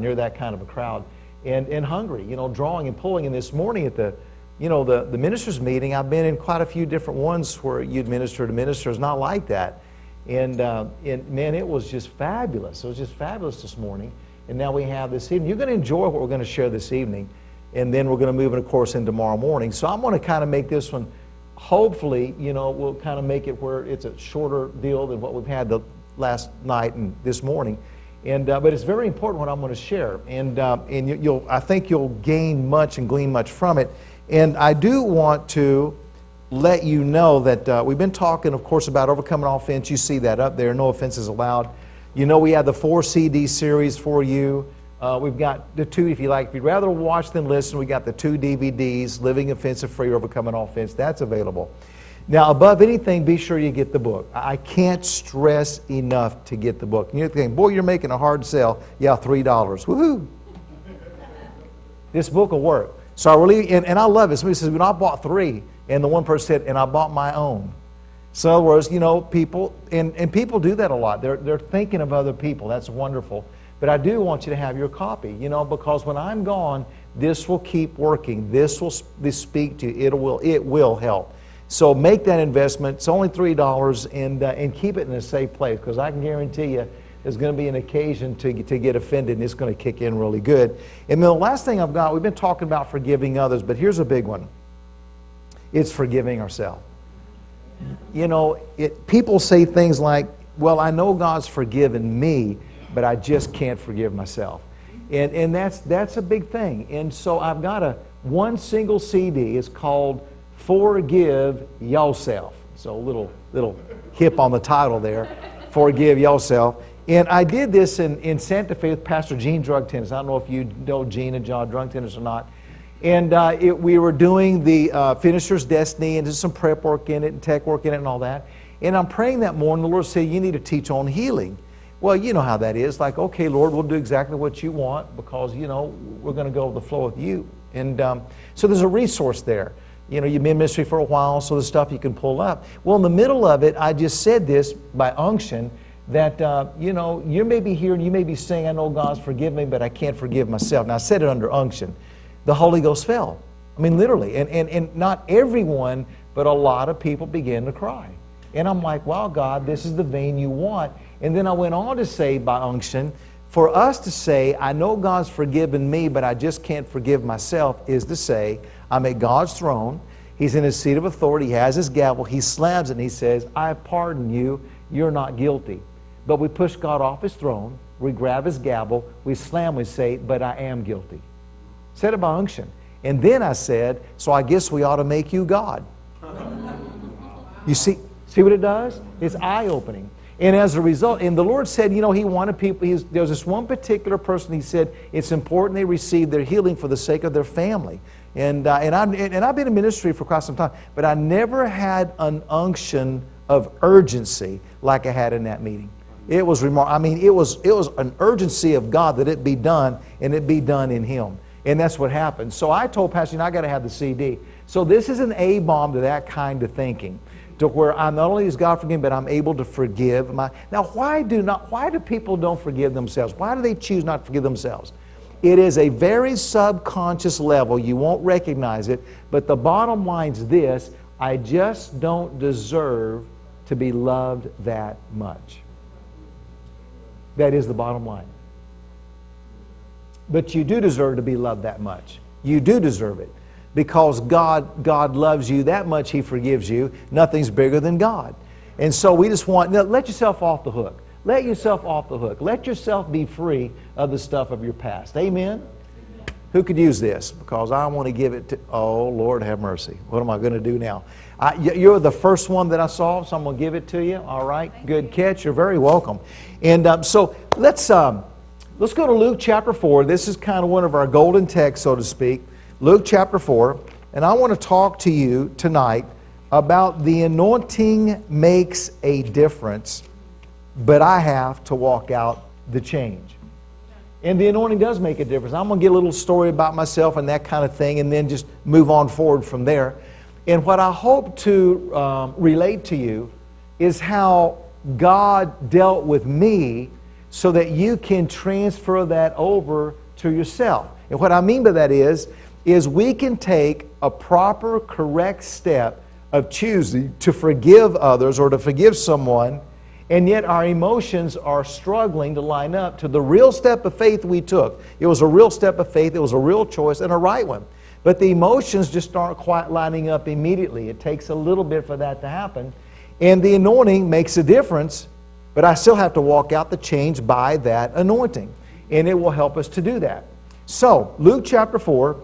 You're that kind of a crowd. And, and hungry, you know, drawing and pulling. And this morning at the, you know, the, the ministers' meeting, I've been in quite a few different ones where you'd minister to ministers, not like that. And, uh, and man, it was just fabulous. It was just fabulous this morning. And now we have this evening. You're going to enjoy what we're going to share this evening. And then we're going to move, of course, in tomorrow morning. So I'm going to kind of make this one, hopefully, you know, we'll kind of make it where it's a shorter deal than what we've had the last night and this morning. And, uh, but it's very important what I'm going to share. And, uh, and you, will I think you'll gain much and glean much from it. And I do want to let you know that uh, we've been talking, of course, about overcoming offense. You see that up there. No offenses allowed. You know, we have the four CD series for you. Uh, we've got the two, if you like. If you'd rather watch than listen, we got the two DVDs, Living Offensive Free, or Overcoming Offense. That's available. Now, above anything, be sure you get the book. I can't stress enough to get the book. And you're thinking, boy, you're making a hard sell. Yeah, $3. Woohoo! this book will work. So I really, and, and I love it. Somebody says, when I bought three, and the one person said, and I bought my own. So in other words, you know, people, and, and people do that a lot. They're, they're thinking of other people. That's wonderful. But I do want you to have your copy, you know, because when I'm gone, this will keep working. This will this speak to you. It will, it will help. So make that investment. It's only $3 and, uh, and keep it in a safe place because I can guarantee you there's going to be an occasion to, to get offended and it's going to kick in really good. And then the last thing I've got, we've been talking about forgiving others, but here's a big one it's forgiving ourselves. You know, it, people say things like, well, I know God's forgiven me, but I just can't forgive myself. And, and that's, that's a big thing. And so I've got a one single CD. It's called Forgive Yourself. So a little, little hip on the title there. Forgive Yourself. And I did this in, in Santa Fe with Pastor Gene Drug Tennis. I don't know if you know Gene and John Drug Tennis or not. And uh, it, we were doing the uh, Finisher's Destiny and just some prep work in it and tech work in it and all that. And I'm praying that morning, the Lord said, You need to teach on healing. Well, you know how that is. Like, okay, Lord, we'll do exactly what you want because, you know, we're going to go with the flow with you. And um, so there's a resource there. You know, you've been in ministry for a while, so the stuff you can pull up. Well, in the middle of it, I just said this by unction that, uh, you know, you may be here and you may be saying, I know God's forgiven me, but I can't forgive myself. Now, I said it under unction the Holy Ghost fell. I mean, literally. And, and, and not everyone, but a lot of people began to cry. And I'm like, wow, God, this is the vein you want. And then I went on to say by unction, for us to say, I know God's forgiven me, but I just can't forgive myself, is to say, I'm at God's throne. He's in his seat of authority. He has his gavel. He slams it and he says, I pardon you. You're not guilty. But we push God off his throne. We grab his gavel. We slam. We say, But I am guilty. Said it by unction. And then I said, so I guess we ought to make you God. You see, see what it does? It's eye opening. And as a result, and the Lord said, you know, He wanted people, he was, there was this one particular person, He said, it's important they receive their healing for the sake of their family. And, uh, and, I, and I've been in ministry for quite some time, but I never had an unction of urgency like I had in that meeting. It was remarkable. I mean, it was, it was an urgency of God that it be done and it be done in Him. And that's what happened. So I told Pastor, you know, I got to have the CD. So this is an A bomb to that kind of thinking, to where I not only is God forgiven, but I'm able to forgive my. Now, why do not? Why do people don't forgive themselves? Why do they choose not to forgive themselves? It is a very subconscious level. You won't recognize it, but the bottom line's this: I just don't deserve to be loved that much. That is the bottom line. But you do deserve to be loved that much. You do deserve it. Because God, God loves you that much, He forgives you. Nothing's bigger than God. And so we just want, now let yourself off the hook. Let yourself off the hook. Let yourself be free of the stuff of your past. Amen? Who could use this? Because I want to give it to, oh, Lord have mercy. What am I going to do now? I, you're the first one that I saw, so I'm going to give it to you. All right? Good catch. You're very welcome. And um, so let's. Um, Let's go to Luke chapter 4. This is kind of one of our golden texts, so to speak. Luke chapter 4. And I want to talk to you tonight about the anointing makes a difference, but I have to walk out the change. And the anointing does make a difference. I'm going to get a little story about myself and that kind of thing, and then just move on forward from there. And what I hope to um, relate to you is how God dealt with me so that you can transfer that over to yourself. And what I mean by that is, is we can take a proper, correct step of choosing to forgive others or to forgive someone, and yet our emotions are struggling to line up to the real step of faith we took. It was a real step of faith, it was a real choice, and a right one. But the emotions just aren't quite lining up immediately. It takes a little bit for that to happen. And the anointing makes a difference, but I still have to walk out the change by that anointing. And it will help us to do that. So, Luke chapter 4,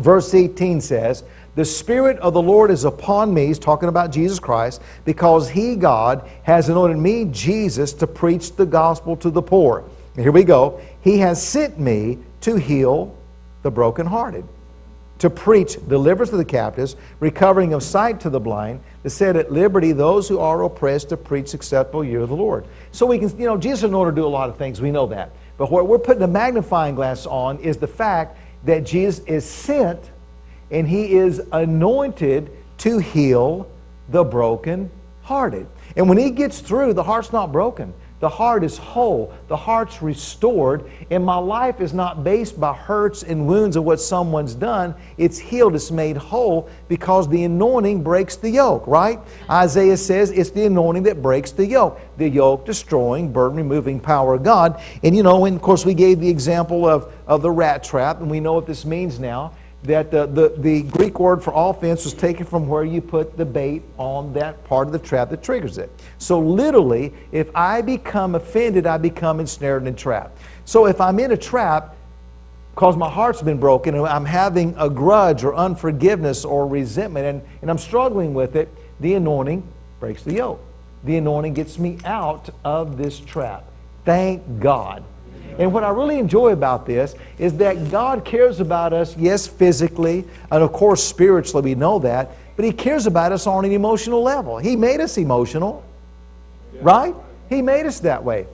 verse 18 says, The Spirit of the Lord is upon me, he's talking about Jesus Christ, because he, God, has anointed me, Jesus, to preach the gospel to the poor. And here we go. He has sent me to heal the brokenhearted to preach deliverance to the captives, recovering of sight to the blind, to set at liberty those who are oppressed, to preach acceptable year of the Lord. So we can, you know, Jesus in order to do a lot of things, we know that. But what we're putting a magnifying glass on is the fact that Jesus is sent and he is anointed to heal the broken hearted. And when he gets through, the heart's not broken. The heart is whole. The heart's restored. And my life is not based by hurts and wounds of what someone's done. It's healed. It's made whole because the anointing breaks the yoke, right? Isaiah says it's the anointing that breaks the yoke. The yoke destroying, burden removing power of God. And you know, and of course, we gave the example of, of the rat trap, and we know what this means now that the, the, the, Greek word for offense was taken from where you put the bait on that part of the trap that triggers it. So, literally, if I become offended, I become ensnared and trapped. So, if I'm in a trap, because my heart's been broken and I'm having a grudge or unforgiveness or resentment and, and I'm struggling with it, the anointing breaks the yoke. The anointing gets me out of this trap. Thank God. And what I really enjoy about this is that God cares about us, yes, physically, and of course, spiritually, we know that, but He cares about us on an emotional level. He made us emotional, right? He made us that way.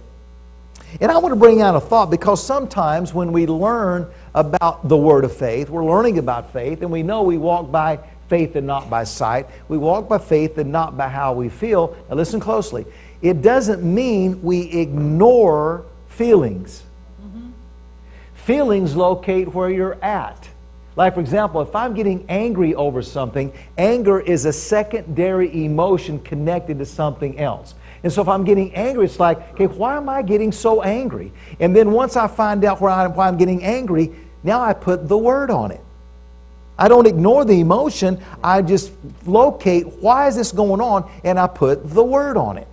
And I want to bring out a thought because sometimes when we learn about the Word of faith, we're learning about faith, and we know we walk by faith and not by sight. We walk by faith and not by how we feel. Now, listen closely. It doesn't mean we ignore feelings. Feelings locate where you're at. Like, for example, if I'm getting angry over something, anger is a secondary emotion connected to something else. And so if I'm getting angry, it's like, okay, why am I getting so angry? And then once I find out why I'm, why I'm getting angry, now I put the word on it. I don't ignore the emotion, I just locate why is this going on, and I put the word on it.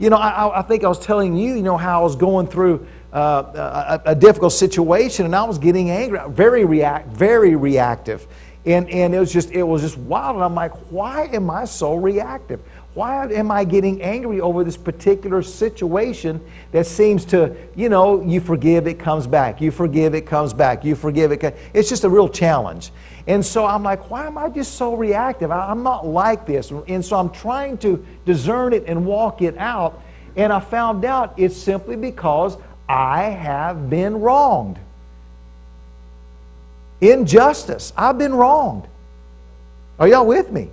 You know, I, I think I was telling you, you know, how I was going through uh, a, a, difficult situation, and I was getting angry, very react, very reactive, and and it was just it was just wild. And I'm like, why am I so reactive? Why am I getting angry over this particular situation that seems to, you know, you forgive, it comes back. You forgive, it comes back. You forgive, it. It's just a real challenge. And so I'm like, why am I just so reactive? I'm not like this. And so I'm trying to discern it and walk it out. And I found out it's simply because I have been wronged. Injustice. I've been wronged. Are y'all with me?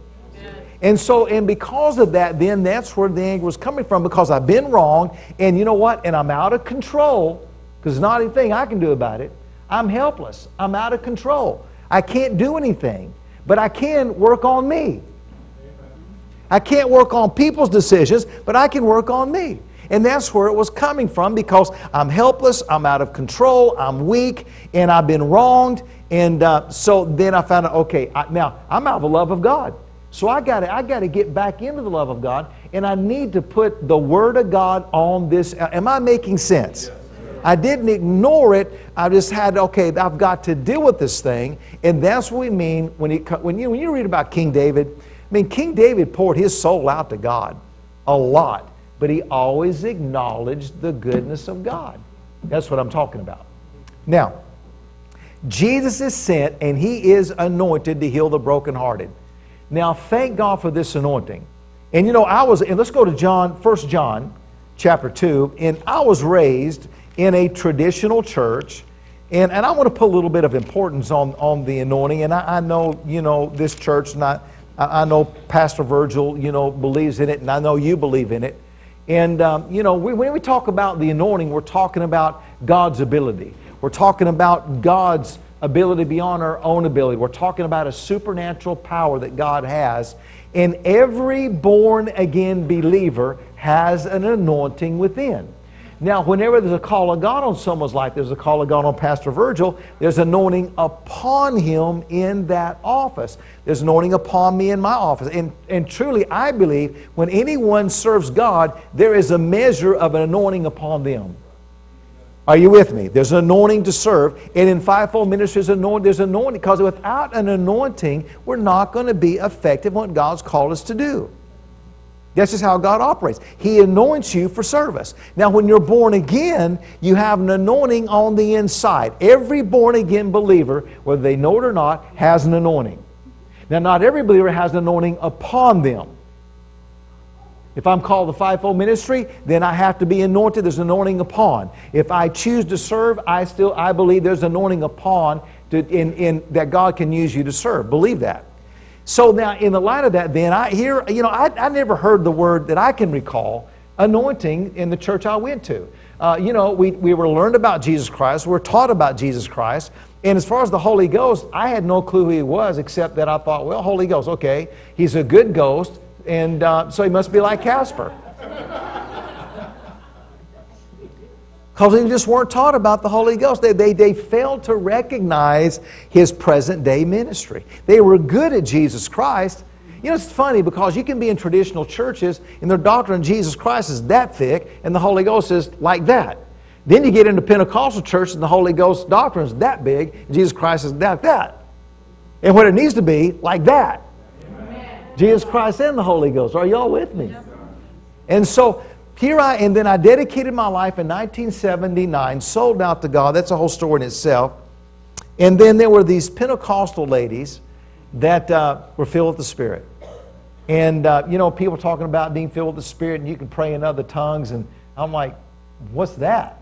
And so, and because of that, then that's where the anger was coming from because I've been wrong, and you know what? And I'm out of control because there's not anything I can do about it. I'm helpless. I'm out of control. I can't do anything, but I can work on me. I can't work on people's decisions, but I can work on me. And that's where it was coming from because I'm helpless, I'm out of control, I'm weak, and I've been wronged. And uh, so then I found out, okay, I, now I'm out of the love of God. So I got I got to get back into the love of God, and I need to put the Word of God on this. Am I making sense? Yes. I didn't ignore it. I just had okay. I've got to deal with this thing, and that's what we mean when when you when you read about King David. I mean, King David poured his soul out to God a lot but he always acknowledged the goodness of God. That's what I'm talking about. Now, Jesus is sent and he is anointed to heal the brokenhearted. Now, thank God for this anointing. And you know, I was, and let's go to John, 1 John chapter 2, and I was raised in a traditional church. And, and I want to put a little bit of importance on, on the anointing. And I, I know, you know, this church, not, I, I know Pastor Virgil, you know, believes in it, and I know you believe in it. And, um, you know, we, when we talk about the anointing, we're talking about God's ability. We're talking about God's ability beyond our own ability. We're talking about a supernatural power that God has. And every born again believer has an anointing within. Now, whenever there's a call of God on someone's life, there's a call of God on Pastor Virgil, there's anointing upon him in that office. There's anointing upon me in my office. And, and truly, I believe when anyone serves God, there is a measure of an anointing upon them. Are you with me? There's an anointing to serve. And in fivefold ministries, there's anointing because without an anointing, we're not going to be effective in what God's called us to do. That's just how God operates. He anoints you for service. Now, when you're born again, you have an anointing on the inside. Every born again believer, whether they know it or not, has an anointing. Now, not every believer has an anointing upon them. If I'm called the fivefold ministry, then I have to be anointed. There's anointing upon. If I choose to serve, I still I believe there's anointing upon to, in, in, that God can use you to serve. Believe that. So now, in the light of that, then I hear you know I, I never heard the word that I can recall anointing in the church I went to. Uh, you know, we, we were learned about Jesus Christ. We were taught about Jesus Christ. And as far as the Holy Ghost, I had no clue who he was, except that I thought, well, Holy Ghost, okay, he's a good ghost and uh, so he must be like Casper. Because they just weren't taught about the Holy Ghost. They, they, they failed to recognize his present day ministry. They were good at Jesus Christ. You know, it's funny because you can be in traditional churches and their doctrine Jesus Christ is that thick and the Holy Ghost is like that. Then you get into Pentecostal church and the Holy Ghost doctrine is that big and Jesus Christ is that that. And what it needs to be, like that. Jesus Christ and the Holy Ghost. Are y'all with me? And so here I and then I dedicated my life in 1979, sold out to God. That's a whole story in itself. And then there were these Pentecostal ladies that uh, were filled with the Spirit. And, uh, you know, people talking about being filled with the Spirit and you can pray in other tongues. And I'm like, what's that?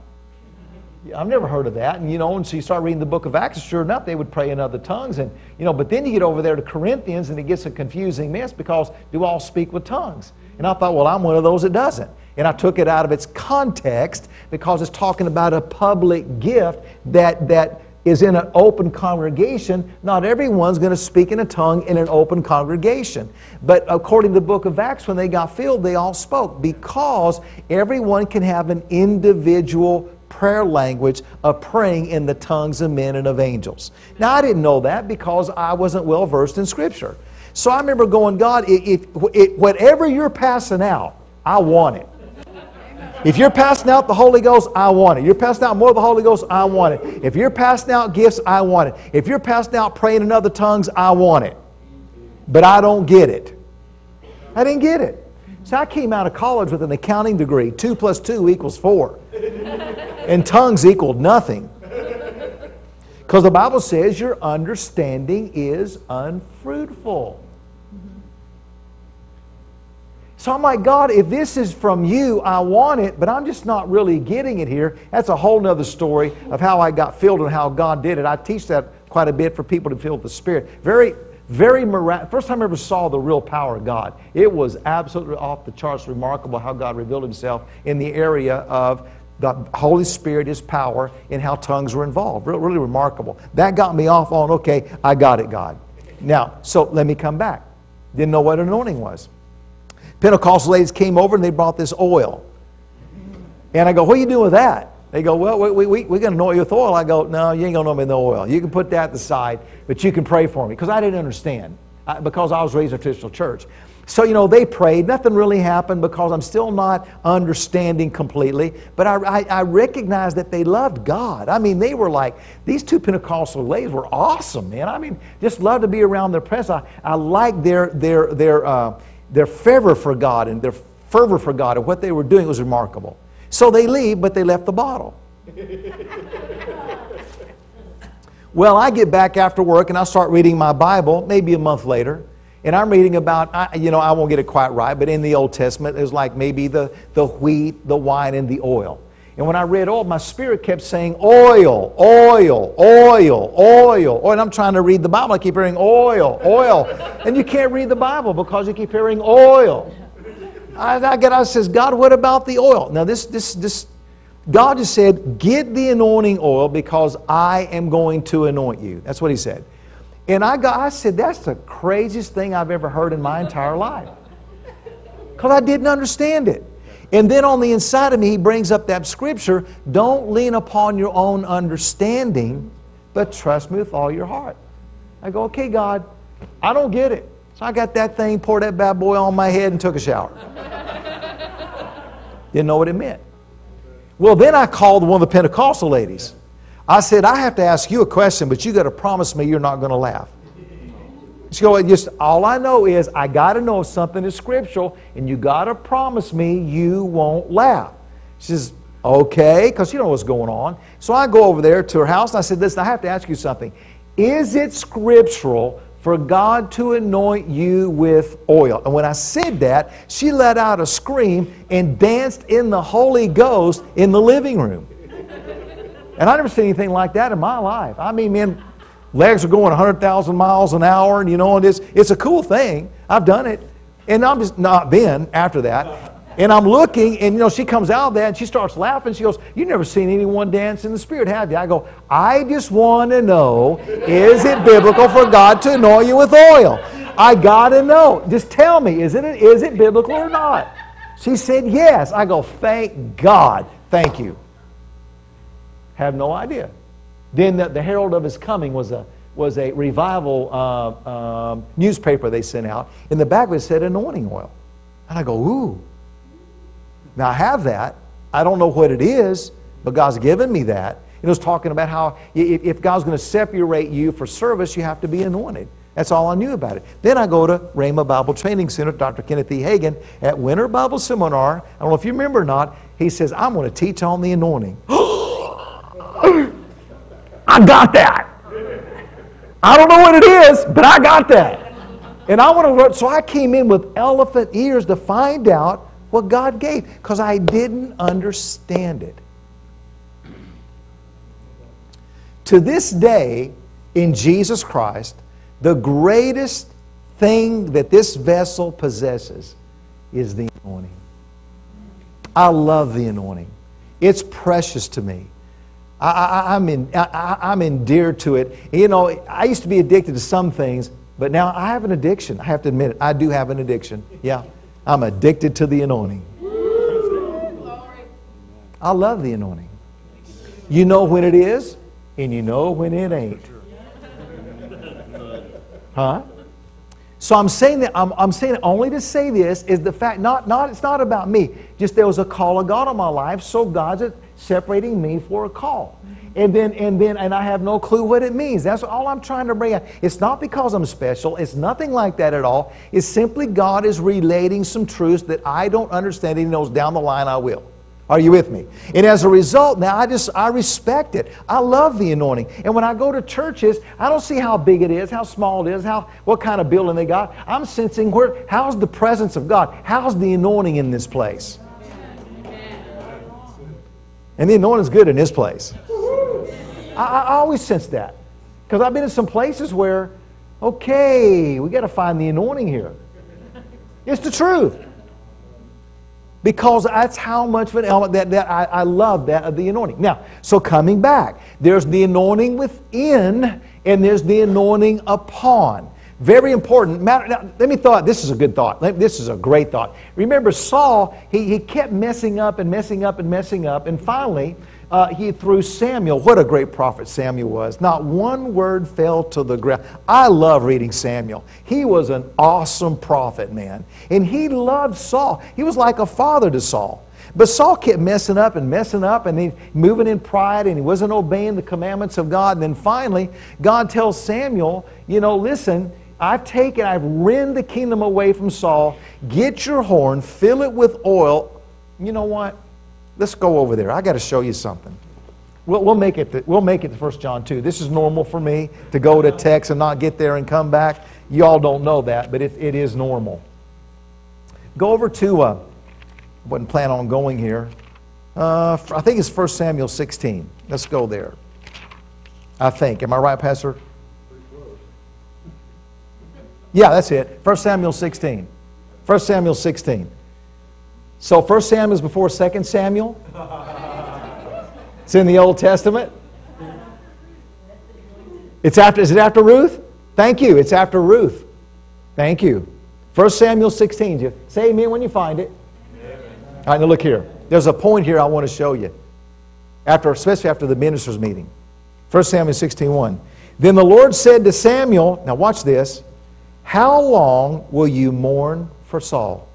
I've never heard of that. And, you know, and so you start reading the book of Acts, sure enough, they would pray in other tongues. And, you know, but then you get over there to Corinthians and it gets a confusing mess because do all speak with tongues? And I thought, well, I'm one of those that doesn't. And I took it out of its context because it's talking about a public gift that, that is in an open congregation. Not everyone's going to speak in a tongue in an open congregation. But according to the book of Acts, when they got filled, they all spoke because everyone can have an individual prayer language of praying in the tongues of men and of angels. Now, I didn't know that because I wasn't well versed in Scripture. So I remember going, God, if, if, whatever you're passing out, I want it. If you're passing out the Holy Ghost, I want it. You're passing out more of the Holy Ghost, I want it. If you're passing out gifts, I want it. If you're passing out praying in other tongues, I want it. But I don't get it. I didn't get it. So I came out of college with an accounting degree. Two plus two equals four and tongues equaled nothing. Because the Bible says your understanding is unfruitful. So I'm like, God, if this is from you, I want it, but I'm just not really getting it here. That's a whole nother story of how I got filled and how God did it. I teach that quite a bit for people to feel the Spirit. Very, very. First time I ever saw the real power of God. It was absolutely off the charts remarkable how God revealed himself in the area of the Holy Spirit His power and how tongues were involved. Really remarkable. That got me off on, okay, I got it, God. Now, so let me come back. Didn't know what anointing was. Pentecostal ladies came over and they brought this oil. And I go, what are you doing with that? They go, well, we, we, we, we're going to anoint you with oil. I go, no, you ain't going to anoint me with no oil. You can put that aside, but you can pray for me. Because I didn't understand. I, because I was raised in a traditional church. So, you know, they prayed. Nothing really happened because I'm still not understanding completely. But I, I, I recognize that they loved God. I mean, they were like, these two Pentecostal ladies were awesome, man. I mean, just love to be around their presence. I, I like their, their, their, uh, their fervor for God and their fervor for God and what they were doing was remarkable. So they leave, but they left the bottle. well, I get back after work and I start reading my Bible, maybe a month later. And I'm reading about, you know, I won't get it quite right, but in the Old Testament, it was like maybe the, the wheat, the wine, and the oil. And when I read oil, my spirit kept saying oil, oil, oil, oil. Oh, and I'm trying to read the Bible. I keep hearing oil, oil. And you can't read the Bible because you keep hearing oil. I, I get I says, God, what about the oil? Now this this this God just said, get the anointing oil because I am going to anoint you. That's what he said. And I got I said, that's the craziest thing I've ever heard in my entire life. Because I didn't understand it. And then on the inside of me, he brings up that scripture don't lean upon your own understanding, but trust me with all your heart. I go, okay, God, I don't get it. So I got that thing, poured that bad boy on my head, and took a shower. Didn't know what it meant. Well, then I called one of the Pentecostal ladies. I said, I have to ask you a question, but you got to promise me you're not going to laugh. Goes, just all I know is I got to know if something is scriptural, and you got to promise me you won't laugh. She says, okay, because you know what's going on. So I go over there to her house, and I said, listen, I have to ask you something. Is it scriptural for God to anoint you with oil? And when I said that, she let out a scream and danced in the Holy Ghost in the living room. And I never seen anything like that in my life. I mean, man, legs are going 100,000 miles an hour, and you know, and it's, it's a cool thing. I've done it. And I'm just not then after that. And I'm looking, and you know, she comes out of that and she starts laughing. She goes, You've never seen anyone dance in the Spirit, have you? I go, I just want to know is it biblical for God to anoint you with oil? I got to know. Just tell me, is it, is it biblical or not? She said, Yes. I go, Thank God. Thank you. Have no idea. Then the, the herald of his coming was a, was a revival uh, um, newspaper they sent out. In the back of it said anointing oil. And I go, Ooh. Now I have that. I don't know what it is, but God's given me that. It was talking about how if God's going to separate you for service, you have to be anointed. That's all I knew about it. Then I go to Rhema Bible Training Center, Dr. Kenneth E. Hagin, at Winter Bible Seminar. I don't know if you remember or not. He says, I'm going to teach on the anointing. I got that. I don't know what it is, but I got that. And I want to learn. So I came in with elephant ears to find out what God gave because I didn't understand it. To this day, in Jesus Christ, the greatest thing that this vessel possesses is the anointing. I love the anointing. It's precious to me. I, am in, I, am endeared to it. You know, I used to be addicted to some things, but now I have an addiction. I have to admit it. I do have an addiction. Yeah. I'm addicted to the anointing. I love the anointing. You know when it is, and you know when it ain't. Huh? So I'm saying that I'm, I'm saying only to say this is the fact not not it's not about me. Just there was a call of God on my life, so God's separating me for a call and then and then and I have no clue what it means. That's all I'm trying to bring out. It's not because I'm special. It's nothing like that at all. It's simply God is relating some truths that I don't understand. He knows down the line I will. Are you with me? And as a result, now I just I respect it. I love the anointing. And when I go to churches, I don't see how big it is, how small it is, how what kind of building they got. I'm sensing where how's the presence of God? How's the anointing in this place? And the anointing's good in this place. I, I always sense that. Because I've been in some places where, okay, we got to find the anointing here. It's the truth. Because that's how much of an element that, that I, I love that of the anointing. Now, so coming back, there's the anointing within and there's the anointing upon. Very important. Now, let me thought. This is a good thought. This is a great thought. Remember, Saul, he, he kept messing up and messing up and messing up. And finally, uh, he through Samuel. What a great prophet Samuel was. Not one word fell to the ground. I love reading Samuel. He was an awesome prophet, man. And he loved Saul. He was like a father to Saul. But Saul kept messing up and messing up and he moving in pride and he wasn't obeying the commandments of God. And then finally, God tells Samuel, you know, listen, I've taken, I've rend the kingdom away from Saul. Get your horn, fill it with oil. You know what? Let's go over there. I got to show you something. We'll, we'll make it. To, we'll make it to 1 John 2. This is normal for me to go to text and not get there and come back. You all don't know that, but it, it is normal. Go over to, uh, wasn't plan on going here. Uh, I think it's 1 Samuel 16. Let's go there. I think. Am I right, Pastor? Yeah, that's it. 1 Samuel 16. 1 Samuel 16. So 1 Samuel is before 2 Samuel? It's in the Old Testament? It's after, is it after Ruth? Thank you. It's after Ruth. Thank you. 1 Samuel 16. You say amen when you find it. All right, now look here. There's a point here I want to show you. After, especially after the ministers' meeting. 1 Samuel 16, 1. Then the Lord said to Samuel, now watch this, How long will you mourn for Saul?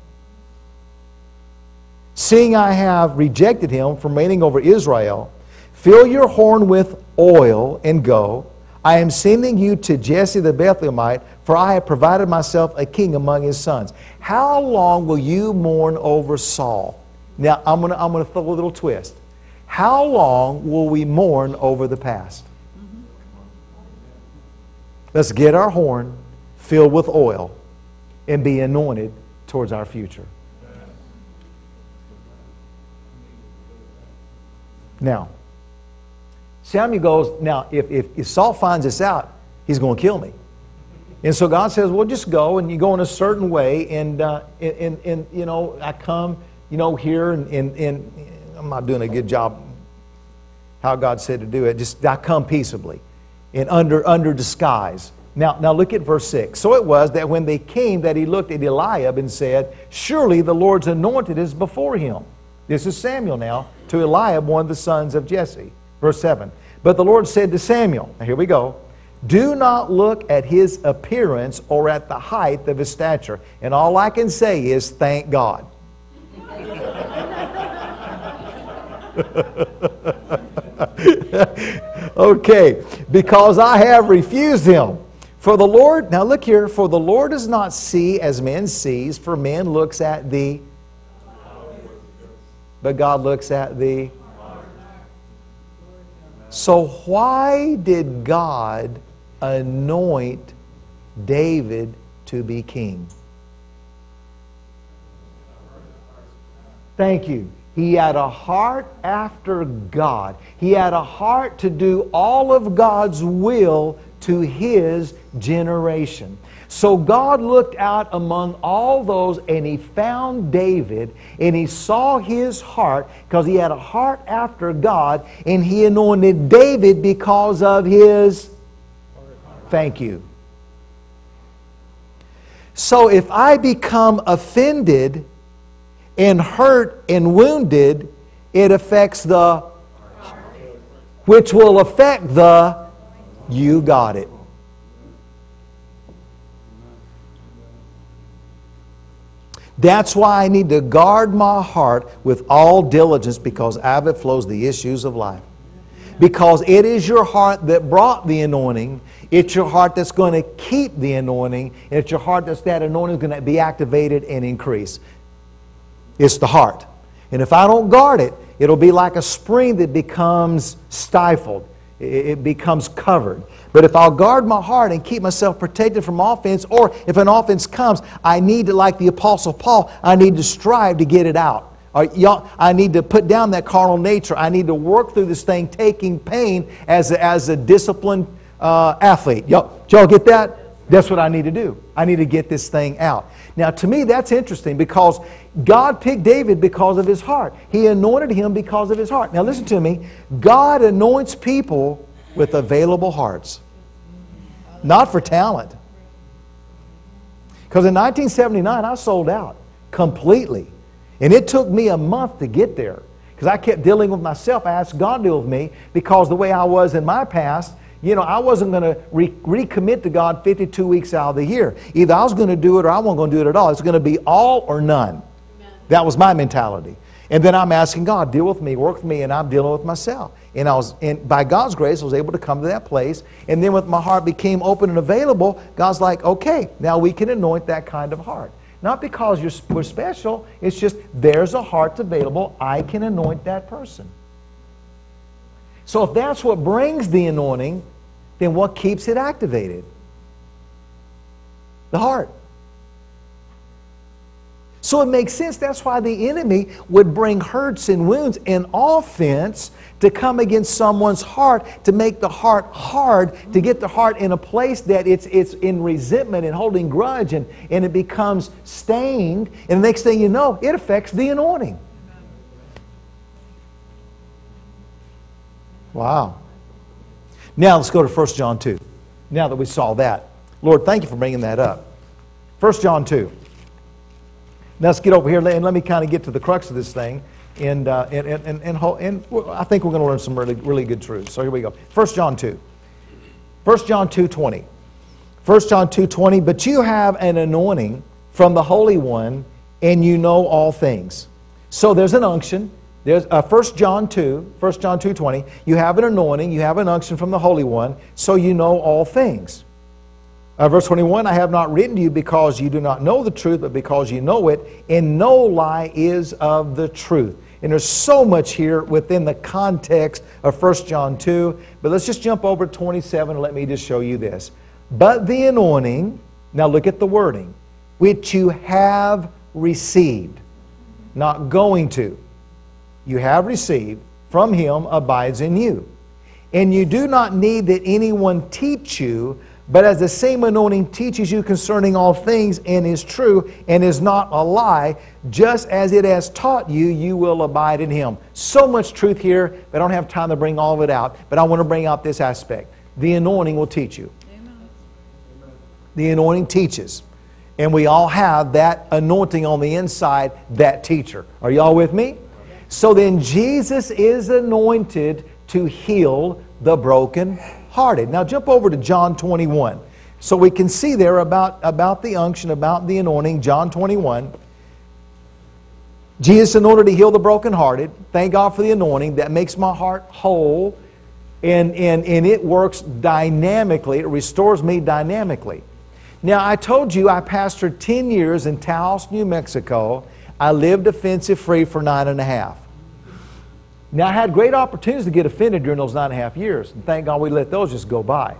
Seeing I have rejected him from reigning over Israel, fill your horn with oil and go. I am sending you to Jesse the Bethlehemite, for I have provided myself a king among his sons. How long will you mourn over Saul? Now, I'm going to I'm going to throw a little twist. How long will we mourn over the past? Let's get our horn filled with oil and be anointed towards our future. Now, Samuel goes, now, if, if, if Saul finds this out, he's going to kill me. And so God says, well, just go, and you go in a certain way, and, uh, and, and, and, you know, I come, you know, here, and, and, and I'm not doing a good job how God said to do it. Just I come peaceably and under, under disguise. Now, now look at verse 6. So it was that when they came that he looked at Eliab and said, Surely the Lord's anointed is before him. This is Samuel now to Eliab, one of the sons of Jesse. Verse 7. But the Lord said to Samuel, now here we go, do not look at his appearance or at the height of his stature. And all I can say is, thank God. okay, because I have refused him. For the Lord, now look here, for the Lord does not see as men sees, for man looks at the but God looks at the So why did God anoint David to be king? Thank you. He had a heart after God. He had a heart to do all of God's will to his generation. So God looked out among all those and he found David and he saw his heart because he had a heart after God and he anointed David because of his. Thank you. So if I become offended, and hurt and wounded, it affects the, which will affect the, you got it. That's why I need to guard my heart with all diligence because out of it flows the issues of life. Because it is your heart that brought the anointing. It's your heart that's going to keep the anointing. And It's your heart that's that anointing is going to be activated and increase. It's the heart. And if I don't guard it, it'll be like a spring that becomes stifled. It becomes covered. But if I'll guard my heart and keep myself protected from offense, or if an offense comes, I need to, like the Apostle Paul, I need to strive to get it out. I need to put down that carnal nature. I need to work through this thing, taking pain as a, as a disciplined uh, athlete. Y'all, y'all get that? That's what I need to do. I need to get this thing out. Now, to me, that's interesting because God picked David because of his heart. He anointed him because of his heart. Now, listen to me. God anoints people with available hearts, not for talent. Because in 1979, I sold out completely. And it took me a month to get there because I kept dealing with myself. I asked God to deal with me because the way I was in my past, you know, I wasn't going to re- recommit to God 52 weeks out of the year. Either I was going to do it or I wasn't going to do it at all. It's going to be all or none. Amen. That was my mentality. And then I'm asking God, deal with me, work with me, and I'm dealing with myself. And I was, and by God's grace, I was able to come to that place. And then when my heart became open and available, God's like, okay, now we can anoint that kind of heart. Not because you're, we're special, it's just there's a heart available. I can anoint that person. So if that's what brings the anointing, then what keeps it activated? The heart. So it makes sense. That's why the enemy would bring hurts and wounds and offense to come against someone's heart, to make the heart hard, to get the heart in a place that it's, it's in resentment and holding grudge, and, and it becomes stained. And the next thing you know, it affects the anointing. Wow. Now let's go to 1 John 2. Now that we saw that. Lord, thank you for bringing that up. 1 John 2. Now let's get over here and let me kind of get to the crux of this thing. And, uh, and, and, and, and, and, I think we're going to learn some really, really good truths. So here we go. 1 John 2. 1 John 2 20. 1 John 2 20. But you have an anointing from the Holy One, and you know all things. So there's an unction. There's uh, 1 John 2, 1 John 2 20. You have an anointing, you have an unction from the Holy One, so you know all things. Uh, verse 21 I have not written to you because you do not know the truth, but because you know it, and no lie is of the truth. And there's so much here within the context of 1 John 2. But let's just jump over to 27 and let me just show you this. But the anointing, now look at the wording, which you have received, not going to, you have received from him abides in you. And you do not need that anyone teach you, but as the same anointing teaches you concerning all things and is true and is not a lie, just as it has taught you, you will abide in him. So much truth here, but I don't have time to bring all of it out. But I want to bring out this aspect. The anointing will teach you. Amen. The anointing teaches. And we all have that anointing on the inside, that teacher. Are y'all with me? So then Jesus is anointed to heal the broken hearted. Now jump over to John 21. So we can see there about, about the unction, about the anointing, John 21. Jesus, in order to heal the brokenhearted, thank God for the anointing that makes my heart whole and, and, and it works dynamically. It restores me dynamically. Now, I told you I pastored 10 years in Taos, New Mexico. I lived offensive free for nine and a half. Now, I had great opportunities to get offended during those nine and a half years, and thank God we let those just go by.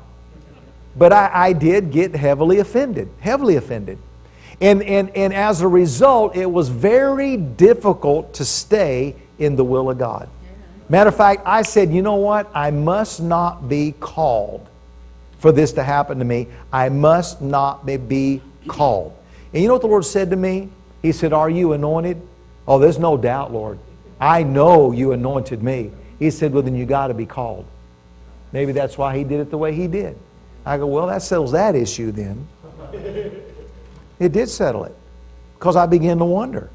But I, I did get heavily offended, heavily offended. And, and, and as a result, it was very difficult to stay in the will of God. Matter of fact, I said, you know what? I must not be called for this to happen to me. I must not be called. And you know what the Lord said to me? He said, Are you anointed? Oh, there's no doubt, Lord. I know you anointed me. He said, Well, then you got to be called. Maybe that's why he did it the way he did. I go, Well, that settles that issue then. it did settle it because I began to wonder.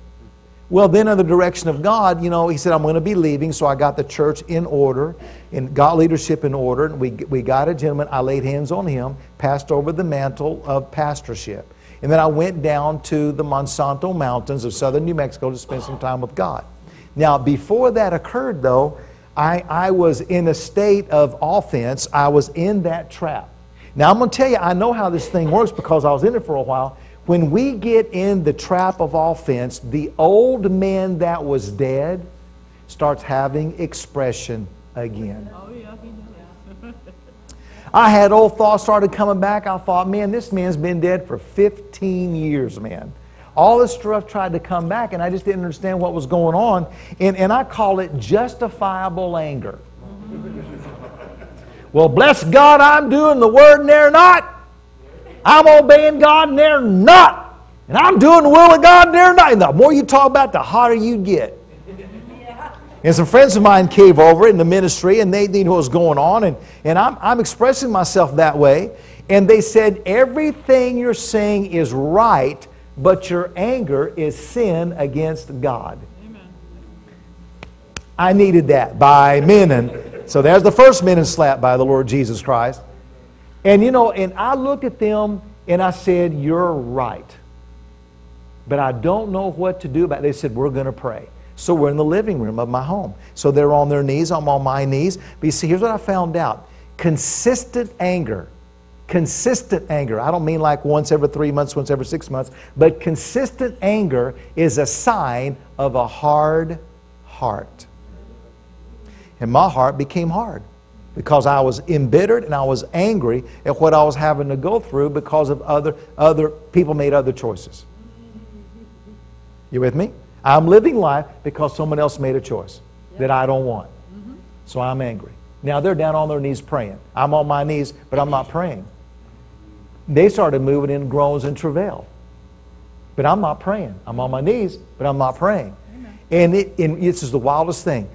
Well, then, in the direction of God, you know, he said, I'm going to be leaving, so I got the church in order and got leadership in order. And we, we got a gentleman, I laid hands on him, passed over the mantle of pastorship. And then I went down to the Monsanto Mountains of southern New Mexico to spend some time with God. Now, before that occurred, though, I, I was in a state of offense. I was in that trap. Now, I'm going to tell you, I know how this thing works because I was in it for a while. When we get in the trap of offense, the old man that was dead starts having expression again. Oh, yeah. I had old thoughts started coming back. I thought, man, this man's been dead for 15 years, man all this stuff tried to come back, and I just didn't understand what was going on. And, and I call it justifiable anger. well, bless God, I'm doing the word and they're not. I'm obeying God and they're not. And I'm doing the will of God and they're not. And the more you talk about, the hotter you get. And some friends of mine came over in the ministry and they, knew what was going on. And, and I'm, I'm expressing myself that way. And they said, Everything you're saying is right, but your anger is sin against God. Amen. I needed that by men. And so there's the first men and slap by the Lord Jesus Christ. And you know, and I looked at them and I said, You're right. But I don't know what to do about it. They said, We're going to pray. So we're in the living room of my home. So they're on their knees, I'm on my knees. But you see, here's what I found out consistent anger consistent anger. I don't mean like once every three months, once every six months, but consistent anger is a sign of a hard heart. And my heart became hard because I was embittered and I was angry at what I was having to go through because of other, other people made other choices. You with me? I'm living life because someone else made a choice that I don't want. Mm-hmm. So I'm angry. Now they're down on their knees praying. I'm on my knees, but I'm not praying. They started moving in groans and travail. But I'm not praying. I'm on my knees, but I'm not praying. And, it, and this is the wildest thing.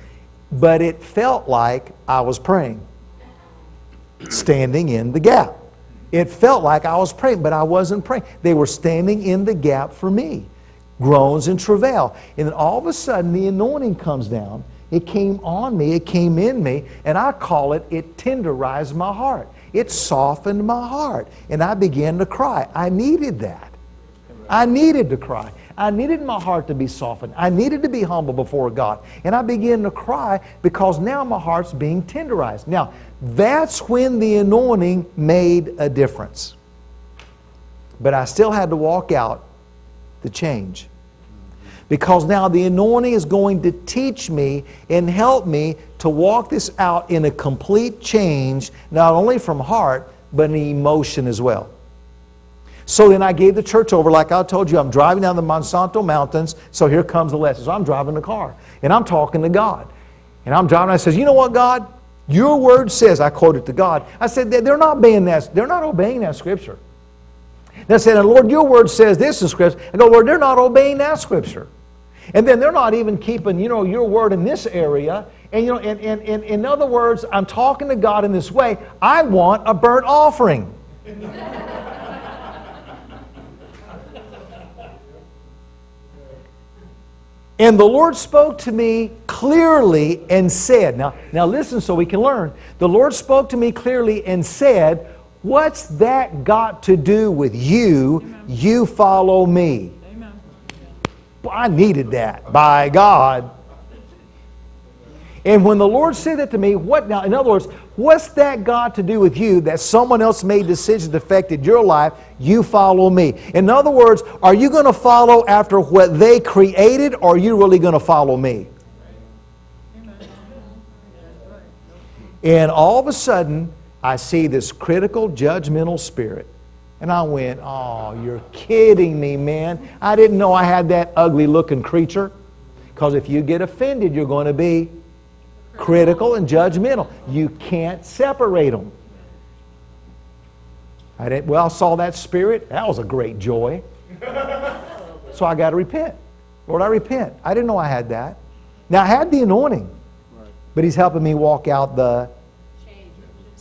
But it felt like I was praying, standing in the gap. It felt like I was praying, but I wasn't praying. They were standing in the gap for me. Groans and travail. And then all of a sudden, the anointing comes down. It came on me, it came in me, and I call it, it tenderized my heart. It softened my heart. And I began to cry. I needed that. I needed to cry. I needed my heart to be softened. I needed to be humble before God. And I began to cry because now my heart's being tenderized. Now, that's when the anointing made a difference. But I still had to walk out the change. Because now the anointing is going to teach me and help me to walk this out in a complete change, not only from heart, but in emotion as well. So then I gave the church over, like I told you, I'm driving down the Manzano Mountains, so here comes the lesson. So I'm driving the car, and I'm talking to God. And I'm driving, I says, you know what, God? Your word says, I quoted to God, I said, they're not obeying that, they're not obeying that scripture. And I said, Lord, your word says this in scripture. I go, Lord, they're not obeying that scripture. And then they're not even keeping, you know, your word in this area. And, you know, and, and, and in other words, I'm talking to God in this way. I want a burnt offering. And the Lord spoke to me clearly and said, now, now listen so we can learn. The Lord spoke to me clearly and said, What's that got to do with you? Amen. You follow me. Amen. I needed that by God. And when the Lord said that to me, what now? In other words, what's that got to do with you that someone else made decisions that affected your life? You follow me. In other words, are you going to follow after what they created or are you really going to follow me? And all of a sudden, I see this critical, judgmental spirit. And I went, Oh, you're kidding me, man. I didn't know I had that ugly looking creature. Because if you get offended, you're going to be critical and judgmental. You can't separate them. I didn't, well, I saw that spirit. That was a great joy. so I got to repent. Lord, I repent. I didn't know I had that. Now, I had the anointing, but He's helping me walk out the.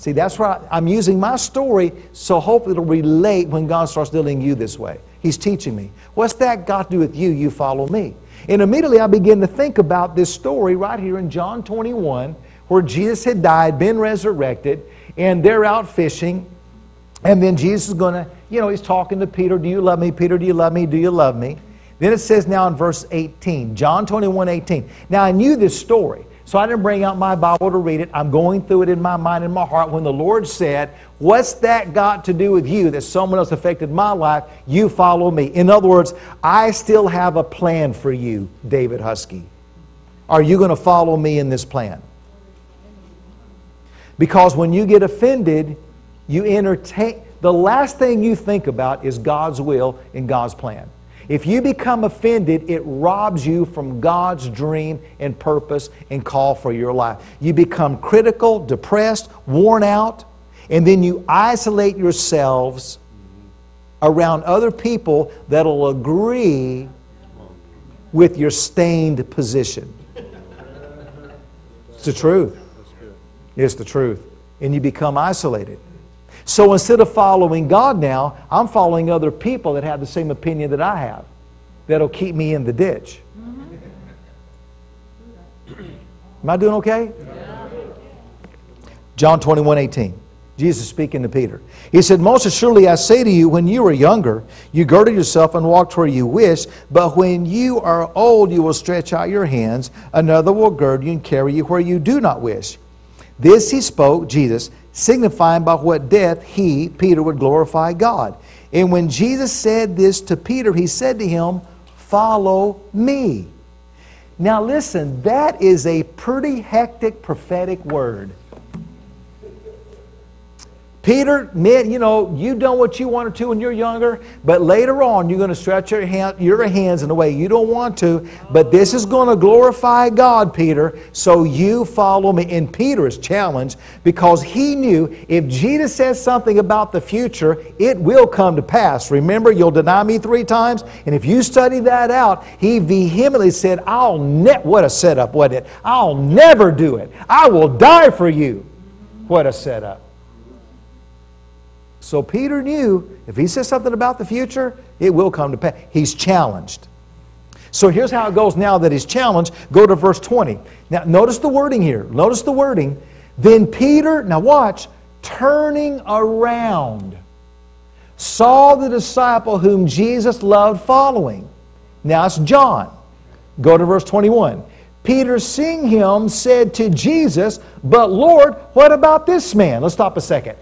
See, that's why I'm using my story so hopefully it'll relate when God starts dealing you this way. He's teaching me. What's that got to do with you? You follow me. And immediately I begin to think about this story right here in John 21, where Jesus had died, been resurrected, and they're out fishing. And then Jesus is going to, you know, he's talking to Peter, Do you love me? Peter, do you love me? Do you love me? Then it says now in verse 18, John 21, 18. Now I knew this story. So I didn't bring out my Bible to read it. I'm going through it in my mind and my heart when the Lord said, What's that got to do with you that someone else affected my life? You follow me. In other words, I still have a plan for you, David Husky. Are you going to follow me in this plan? Because when you get offended, you entertain, the last thing you think about is God's will and God's plan. If you become offended, it robs you from God's dream and purpose and call for your life. You become critical, depressed, worn out, and then you isolate yourselves around other people that'll agree with your stained position. It's the truth. It's the truth. And you become isolated. So instead of following God now, I'm following other people that have the same opinion that I have that'll keep me in the ditch. Am I doing okay? John 21 18. Jesus speaking to Peter. He said, Most assuredly I say to you, when you were younger, you girded yourself and walked where you wished, but when you are old, you will stretch out your hands, another will gird you and carry you where you do not wish. This he spoke, Jesus, signifying by what death he, Peter, would glorify God. And when Jesus said this to Peter, he said to him, Follow me. Now, listen, that is a pretty hectic prophetic word. Peter, man, you know, you've done what you wanted to when you're younger, but later on you're going to stretch your, hand, your hands in a way you don't want to, but this is going to glorify God, Peter, so you follow me. And Peter is challenged because he knew if Jesus says something about the future, it will come to pass. Remember, you'll deny me three times? And if you study that out, he vehemently said, I'll ne- what a setup, wasn't it? I'll never do it. I will die for you. What a setup. So Peter knew if he says something about the future, it will come to pass. He's challenged. So here's how it goes now that he's challenged. Go to verse 20. Now, notice the wording here. Notice the wording. Then Peter, now watch, turning around, saw the disciple whom Jesus loved following. Now it's John. Go to verse 21. Peter, seeing him, said to Jesus, But Lord, what about this man? Let's stop a second.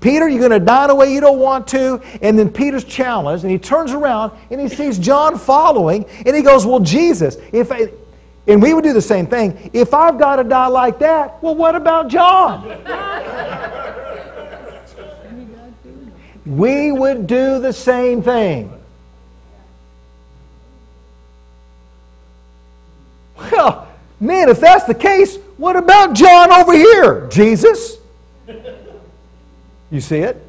Peter, you're going to die in a way you don't want to. And then Peter's challenged, and he turns around and he sees John following, and he goes, Well, Jesus, if I, and we would do the same thing. If I've got to die like that, well, what about John? we would do the same thing. Well, man, if that's the case, what about John over here, Jesus? You see it?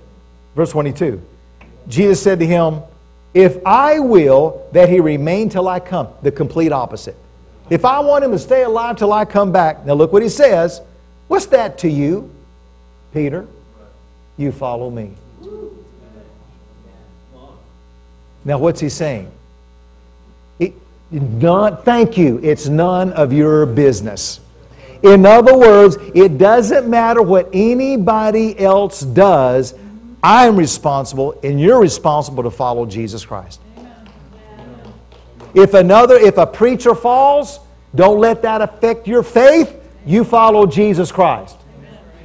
Verse 22. Jesus said to him, If I will that he remain till I come, the complete opposite. If I want him to stay alive till I come back, now look what he says. What's that to you, Peter? You follow me. Now, what's he saying? It, not, thank you. It's none of your business. In other words, it doesn't matter what anybody else does. I'm responsible, and you're responsible to follow Jesus Christ. If another, if a preacher falls, don't let that affect your faith. You follow Jesus Christ.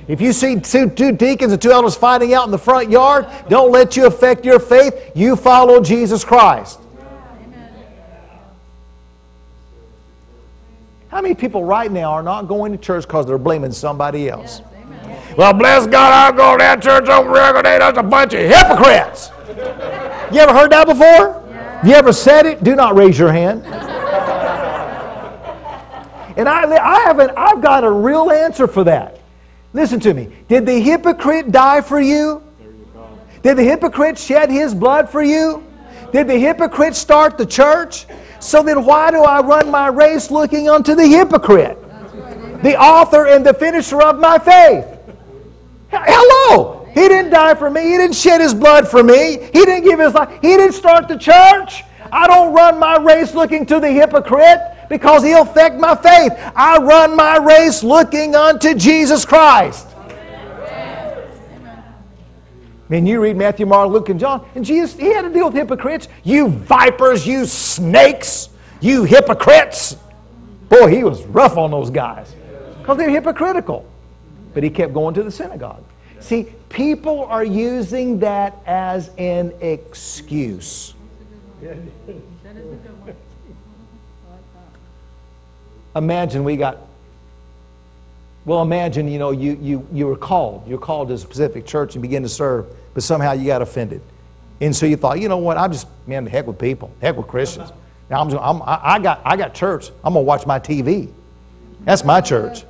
If you see two, two deacons and two elders fighting out in the front yard, don't let you affect your faith. You follow Jesus Christ. How many people right now are not going to church because they're blaming somebody else? Yes, well, bless God, I'll go to that church over there today. That's a bunch of hypocrites. You ever heard that before? Yeah. You ever said it? Do not raise your hand. and I, I haven't, I've got a real answer for that. Listen to me. Did the hypocrite die for you? Did the hypocrite shed his blood for you? Did the hypocrite start the church? So then, why do I run my race looking unto the hypocrite, the author and the finisher of my faith? Hello! He didn't die for me. He didn't shed his blood for me. He didn't give his life. He didn't start the church. I don't run my race looking to the hypocrite because he'll affect my faith. I run my race looking unto Jesus Christ. Mean, you read Matthew, Mark, Luke, and John, and Jesus, he had to deal with hypocrites. You vipers, you snakes, you hypocrites. Boy, he was rough on those guys because they're hypocritical. But he kept going to the synagogue. See, people are using that as an excuse. Imagine we got well, imagine, you know, you, you, you were called. You're called to a specific church and begin to serve but somehow you got offended. And so you thought, you know what, I'm just, man, heck with people, heck with Christians. Now I'm, I'm, I, got, I got church. I'm going to watch my TV. That's my church.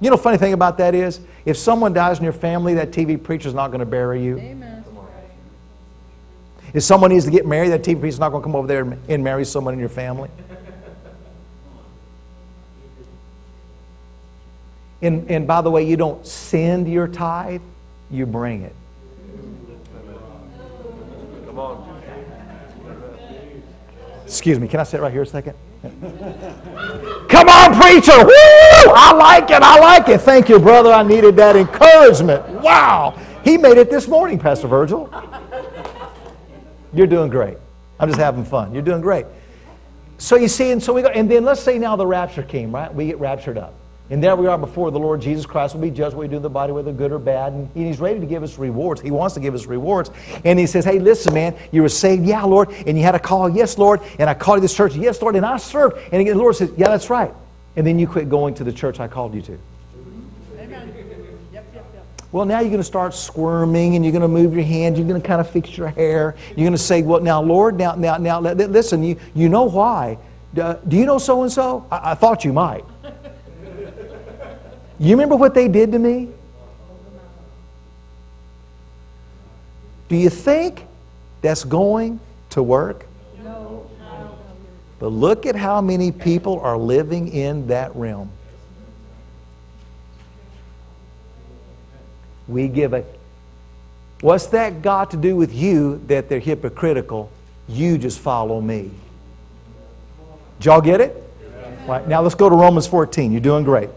You know, funny thing about that is, if someone dies in your family, that TV preacher's not going to bury you. Amen. If someone needs to get married, that TV preacher's not going to come over there and marry someone in your family. And, and by the way, you don't send your tithe, you bring it. Come on. Excuse me, can I sit right here a second? Come on, preacher! Woo! I like it, I like it. Thank you, brother. I needed that encouragement. Wow. He made it this morning, Pastor Virgil. You're doing great. I'm just having fun. You're doing great. So you see, and so we go, and then let's say now the rapture came, right? We get raptured up. And there we are before the Lord Jesus Christ will be judged what we do in the body, whether good or bad. And He's ready to give us rewards. He wants to give us rewards. And He says, Hey, listen, man, you were saved, yeah, Lord. And you had a call, yes, Lord. And I called you to this church, yes, Lord. And I served. And again, the Lord says, Yeah, that's right. And then you quit going to the church I called you to. Amen. Well, now you're going to start squirming and you're going to move your hands. You're going to kind of fix your hair. You're going to say, Well, now, Lord, now, now, now, listen, you, you know why. do you know so and so? I thought you might. You remember what they did to me? Do you think that's going to work? No. But look at how many people are living in that realm. We give a. What's that got to do with you that they're hypocritical? You just follow me. Did y'all get it? Right, now let's go to Romans 14. You're doing great.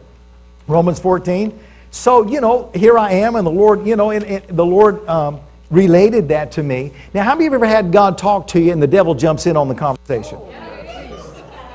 Romans 14. So, you know, here I am, and the Lord, you know, and, and the Lord um, related that to me. Now, how many of you ever had God talk to you and the devil jumps in on the conversation?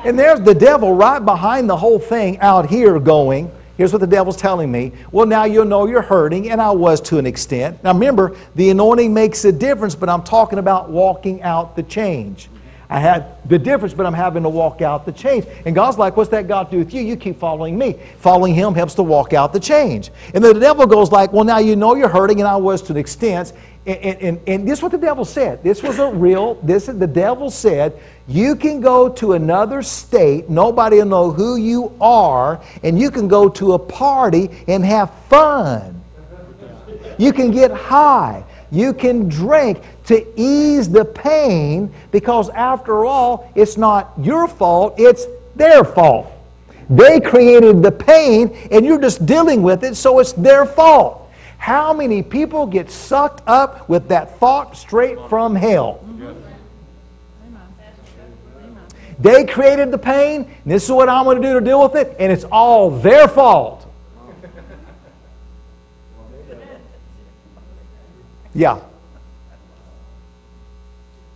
And there's the devil right behind the whole thing out here going, Here's what the devil's telling me. Well, now you'll know you're hurting, and I was to an extent. Now remember, the anointing makes a difference, but I'm talking about walking out the change. I had the difference, but I'm having to walk out the change. And God's like, what's that God do with you? You keep following me. Following him helps to walk out the change. And then the devil goes like, well, now you know you're hurting, and I was to an extent. And, and, and, this is what the devil said. This was a real, this the devil said, you can go to another state, nobody will know who you are, and you can go to a party and have fun. You can get high. You can drink to ease the pain because, after all, it's not your fault, it's their fault. They created the pain and you're just dealing with it, so it's their fault. How many people get sucked up with that thought straight from hell? They created the pain, this is what I'm going to do to deal with it, and it's all their fault. Yeah.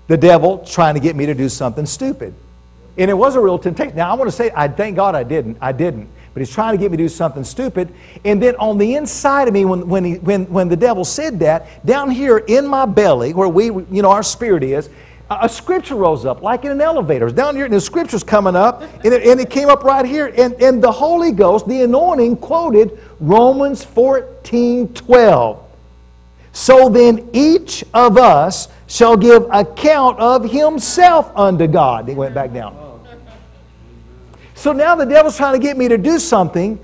The devil trying to get me to do something stupid. And it was a real temptation. Now, I want to say, I thank God I didn't. I didn't. But he's trying to get me to do something stupid. And then on the inside of me, when, when, he, when, when the devil said that, down here in my belly, where we, you know, our spirit is, a scripture rose up like in an elevator. down here, and the scripture's coming up, and it, and it came up right here. And, and the Holy Ghost, the anointing, quoted Romans 14 12. So then each of us shall give account of himself unto God. He went back down. So now the devil's trying to get me to do something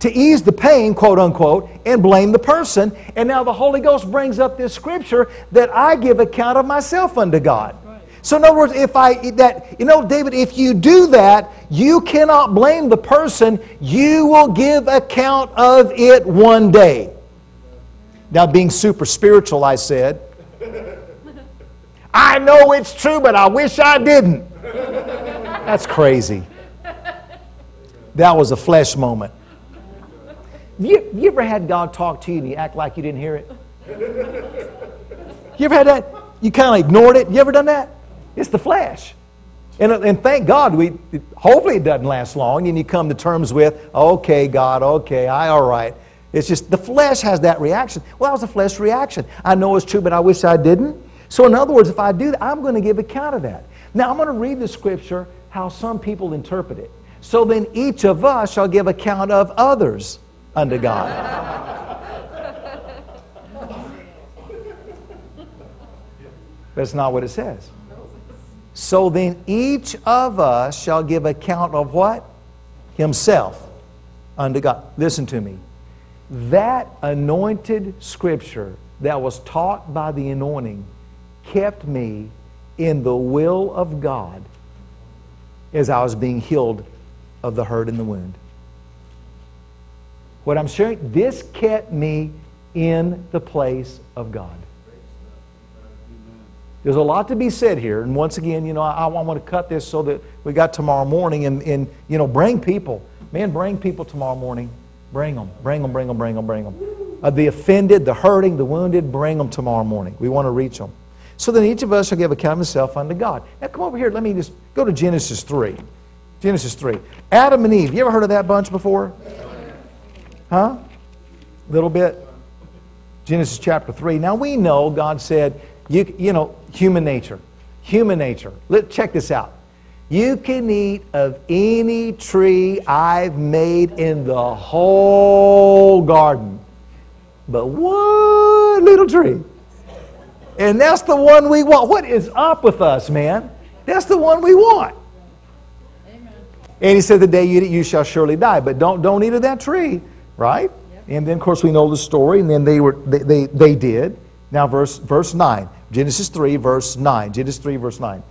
to ease the pain, quote unquote, and blame the person. And now the Holy Ghost brings up this scripture that I give account of myself unto God. So in other words, if I that you know, David, if you do that, you cannot blame the person. You will give account of it one day. Now, being super spiritual, I said, I know it's true, but I wish I didn't. That's crazy. That was a flesh moment. You, you ever had God talk to you and you act like you didn't hear it? You ever had that? You kind of ignored it? You ever done that? It's the flesh. And, uh, and thank God, we, hopefully it doesn't last long and you come to terms with, okay, God, okay, I, all right. It's just the flesh has that reaction. Well, that was a flesh reaction. I know it's true, but I wish I didn't. So, in other words, if I do that, I'm going to give account of that. Now, I'm going to read the scripture how some people interpret it. So then each of us shall give account of others unto God. That's not what it says. So then each of us shall give account of what? Himself unto God. Listen to me. That anointed scripture that was taught by the anointing kept me in the will of God as I was being healed of the hurt and the wound. What I'm sharing, this kept me in the place of God. There's a lot to be said here. And once again, you know, I, I want to cut this so that we got tomorrow morning and, and, you know, bring people. Man, bring people tomorrow morning. Bring them, bring them, bring them, bring them, bring them. Uh, the offended, the hurting, the wounded, bring them tomorrow morning. We want to reach them. So then each of us shall give account of himself unto God. Now come over here. Let me just go to Genesis 3. Genesis 3. Adam and Eve. You ever heard of that bunch before? Huh? A little bit. Genesis chapter 3. Now we know God said, you, you know, human nature. Human nature. Let, check this out. You can eat of any tree I've made in the whole garden. but one little tree. And that's the one we want. What is up with us, man? That's the one we want. Amen. And he said, The day you eat it, you shall surely die. But don't, don't eat of that tree, right? Yep. And then, of course, we know the story, and then they, were, they, they, they did. Now, verse, verse 9. Genesis 3, verse 9. Genesis 3, verse 9.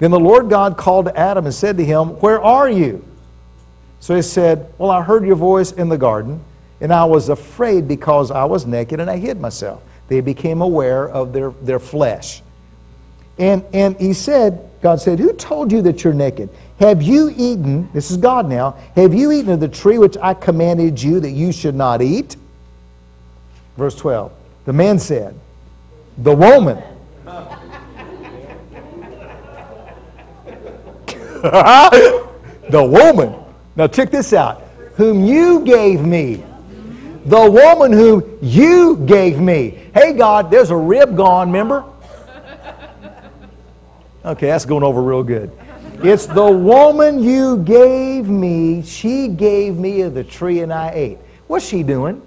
Then the Lord God called to Adam and said to him, Where are you? So he said, Well, I heard your voice in the garden, and I was afraid because I was naked and I hid myself. They became aware of their, their flesh. And, and he said, God said, Who told you that you're naked? Have you eaten, this is God now, have you eaten of the tree which I commanded you that you should not eat? Verse 12. The man said, The woman. the woman. Now check this out. Whom you gave me the woman whom you gave me. Hey, God, there's a rib gone, remember? Okay, that's going over real good. It's the woman you gave me. She gave me of the tree and I ate. What's she doing?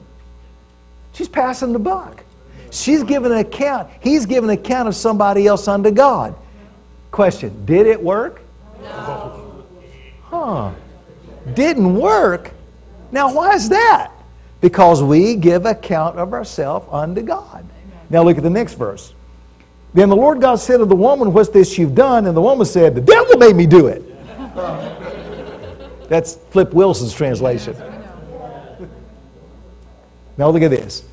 She's passing the buck. She's giving an account. He's giving an account of somebody else unto God. Question Did it work? No. Huh. Didn't work? Now, why is that? because we give account of ourselves unto God. Now look at the next verse. Then the Lord God said to the woman, What's this you've done? And the woman said, The devil made me do it. That's Flip Wilson's translation. Now look at this.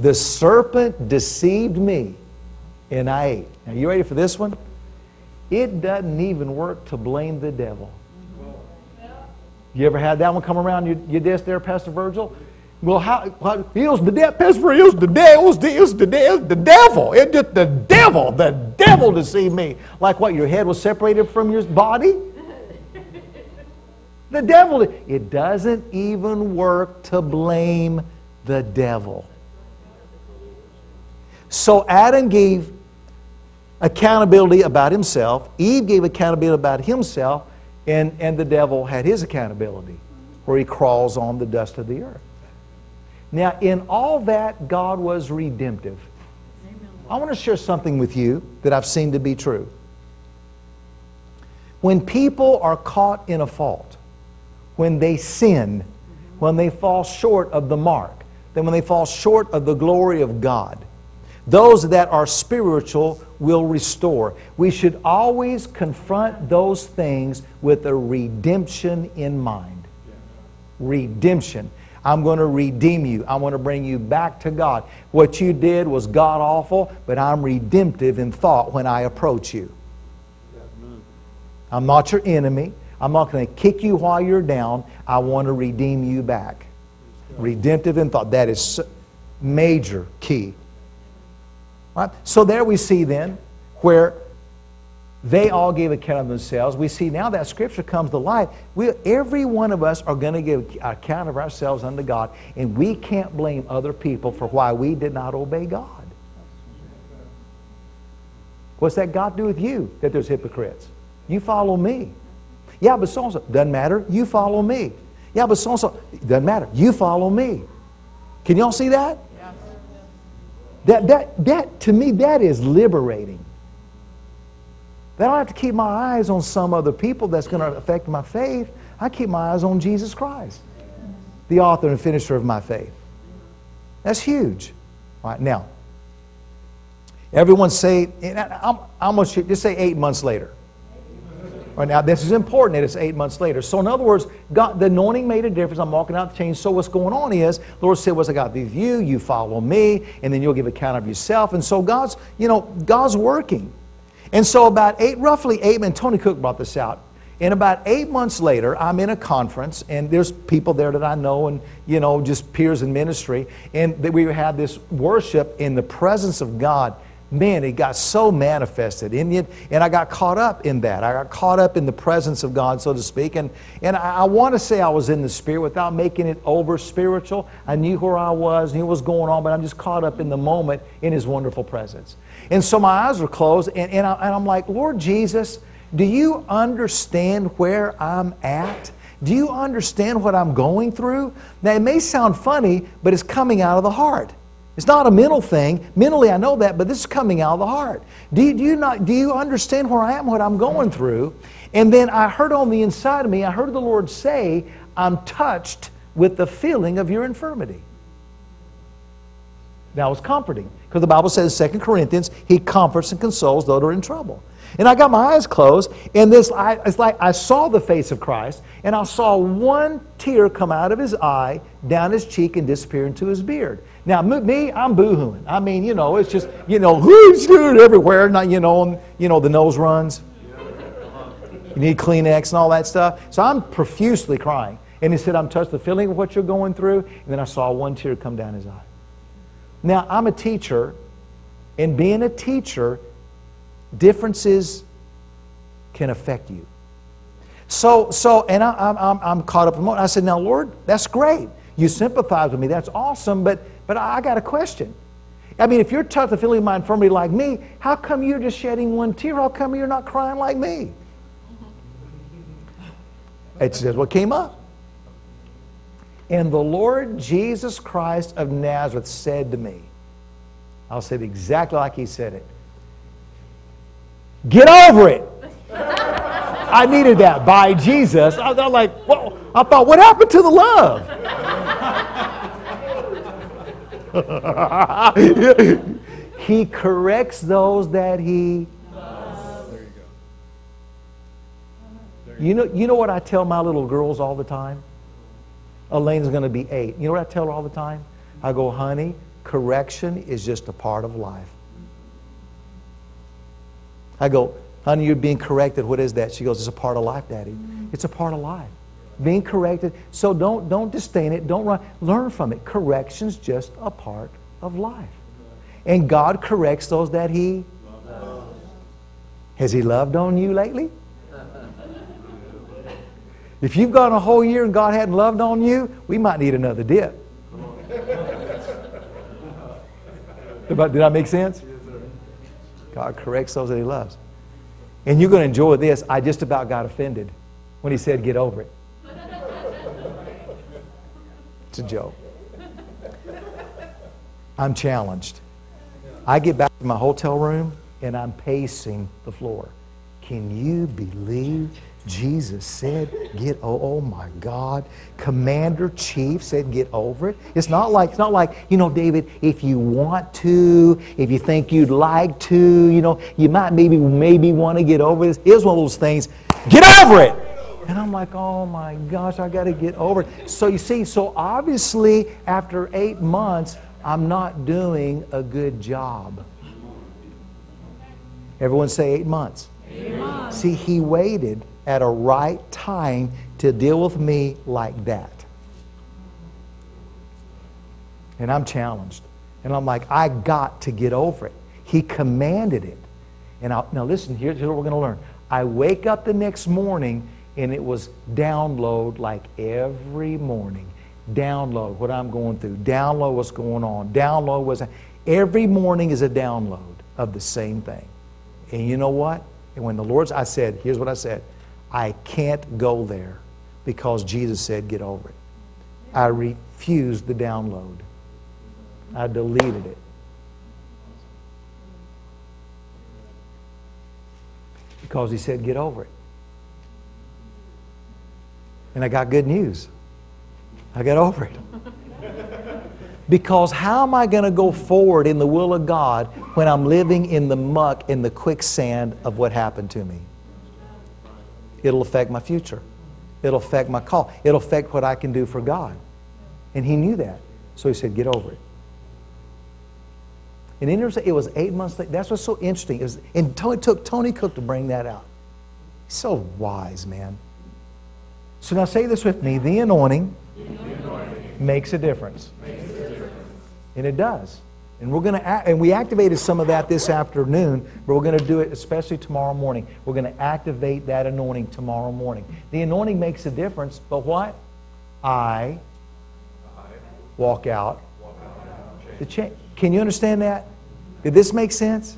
The serpent deceived me, and I ate. Now you ready for this one? It doesn't even work to blame the devil. You ever had that one come around your, your desk there, Pastor Virgil? Well, how, how was the devil, Pastor, was the devil, it was the, the, was the devil. It just the devil, the devil deceived me. Like what, your head was separated from your body? The devil, it doesn't even work to blame the devil. So Adam gave accountability about himself, Eve gave accountability about himself, and, and the devil had his accountability, where he crawls on the dust of the earth. Now, in all that, God was redemptive. I want to share something with you that I've seen to be true. When people are caught in a fault, when they sin, when they fall short of the mark, then when they fall short of the glory of God, those that are spiritual will restore. We should always confront those things with a redemption in mind. Redemption. I'm going to redeem you. I want to bring you back to God. What you did was God awful, but I'm redemptive in thought when I approach you. I'm not your enemy. I'm not going to kick you while you're down. I want to redeem you back. Redemptive in thought. That is major key. Right? So there we see then where they all gave account of themselves. We see now that scripture comes to life. We, every one of us are going to give account of ourselves unto God, and we can't blame other people for why we did not obey God. What's that to do with you that there's hypocrites? You follow me. Yeah, but so. Doesn't matter. You follow me. Yeah, but so. Doesn't matter. You follow me. Can y'all see that? That, that, that, to me, that is liberating. That I don't have to keep my eyes on some other people that's going to affect my faith. I keep my eyes on Jesus Christ, the author and finisher of my faith. That's huge. All right, now, everyone say, I'm, I'm going to just say eight months later. Right, now, this is important that it's eight months later. So, in other words, God, the anointing made a difference. I'm walking out the change. So, what's going on is, Lord said, What's I got with you? You follow me, and then you'll give account of yourself. And so, God's, you know, God's working. And so about eight, roughly eight, and Tony Cook brought this out. And about eight months later, I'm in a conference, and there's people there that I know, and you know, just peers in ministry, and that we had this worship in the presence of God. Man, it got so manifested in it, and I got caught up in that. I got caught up in the presence of God, so to speak. And and I, I want to say I was in the spirit without making it over spiritual. I knew where I was, knew what was going on, but I'm just caught up in the moment in His wonderful presence. And so my eyes were closed, and, and, I, and I'm like, Lord Jesus, do you understand where I'm at? Do you understand what I'm going through? Now, it may sound funny, but it's coming out of the heart. It's not a mental thing. Mentally, I know that, but this is coming out of the heart. Do you, do you, not, do you understand where I am, what I'm going through? And then I heard on the inside of me, I heard the Lord say, I'm touched with the feeling of your infirmity. That was comforting because the Bible says, 2 Corinthians, He comforts and consoles those who are in trouble. And I got my eyes closed, and this, I, it's like I saw the face of Christ, and I saw one tear come out of his eye, down his cheek, and disappear into his beard. Now, me, I'm boohooing. I mean, you know, it's just, you know, who's good everywhere, not, you know, you know, the nose runs. You need Kleenex and all that stuff. So I'm profusely crying. And he said, I'm touched the feeling of what you're going through. And then I saw one tear come down his eye. Now, I'm a teacher, and being a teacher, differences can affect you. So, so and I, am I'm, I'm caught up in I said, now, Lord, that's great. You sympathize with me. That's awesome. But, but I got a question. I mean, if you're tough the feeling my infirmity like me, how come you're just shedding one tear? How come you're not crying like me? It says what came up. And the Lord Jesus Christ of Nazareth said to me, I'll say it exactly like he said it. Get over it. I needed that by Jesus. I was like, well, I thought, what happened to the love? he corrects those that he You know, you know what I tell my little girls all the time? Elaine's going to be eight. You know what I tell her all the time? I go, honey, correction is just a part of life. I go, honey, you're being corrected. What is that? She goes, it's a part of life, Daddy. It's a part of life. Being corrected. So don't, don't disdain it. Don't run. Learn from it. Correction's just a part of life. And God corrects those that He Has He loved on you lately? If you've gone a whole year and God hadn't loved on you, we might need another dip. But did that make sense? God corrects those that He loves. And you're going to enjoy this. I just about got offended when He said, Get over it. It's a joke. I'm challenged. I get back to my hotel room and I'm pacing the floor. Can you believe Jesus said, get, oh, oh my God. Commander chief said, get over it. It's not like, it's not like, you know, David, if you want to, if you think you'd like to, you know, you might maybe, maybe want to get over this. It's one of those things, get over it. And I'm like, oh my gosh, I got to get over it. So you see, so obviously after eight months, I'm not doing a good job. Everyone say eight months. Eight months. See, he waited at a right time to deal with me like that. And I'm challenged. And I'm like, I got to get over it. He commanded it. And I'll, now listen, here's what we're going to learn. I wake up the next morning and it was download like every morning. Download what I'm going through. Download what's going on. Download what's every morning is a download of the same thing. And you know what? And when the Lord's, I said, here's what I said. I can't go there because Jesus said, get over it. I refused the download. I deleted it. Because he said, get over it. And I got good news. I got over it. Because how am I going to go forward in the will of God when I'm living in the muck, in the quicksand of what happened to me? It'll affect my future. It'll affect my call. It'll affect what I can do for God. And he knew that. So he said, get over it. And it was eight months later. That's what's so interesting. It Was, and Tony took Tony Cook to bring that out. He's so wise, man. So now say this with me. The anointing, the anointing makes, a difference. makes a difference. And it does. And we're going to and we activated some of that this afternoon, but we're going to do it especially tomorrow morning. We're going to activate that anointing tomorrow morning. The anointing makes a difference, but what? I walk out the change. Can you understand that? Did this make sense?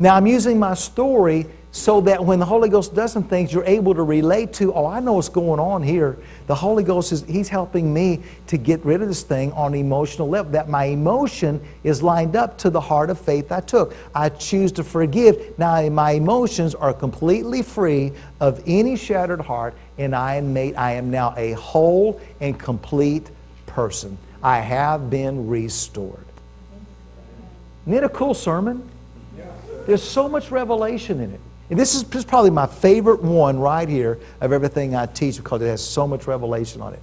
Now I'm using my story so that when the Holy Ghost does some things, you're able to relate to, oh, I know what's going on here. The Holy Ghost is, He's helping me to get rid of this thing on an emotional level. That my emotion is lined up to the heart of faith I took. I choose to forgive. Now my emotions are completely free of any shattered heart, and I am made, I am now a whole and complete person. I have been restored. Isn't it a cool sermon? There's so much revelation in it. And this is, probably my favorite one right here of everything I teach because it has so much revelation on it.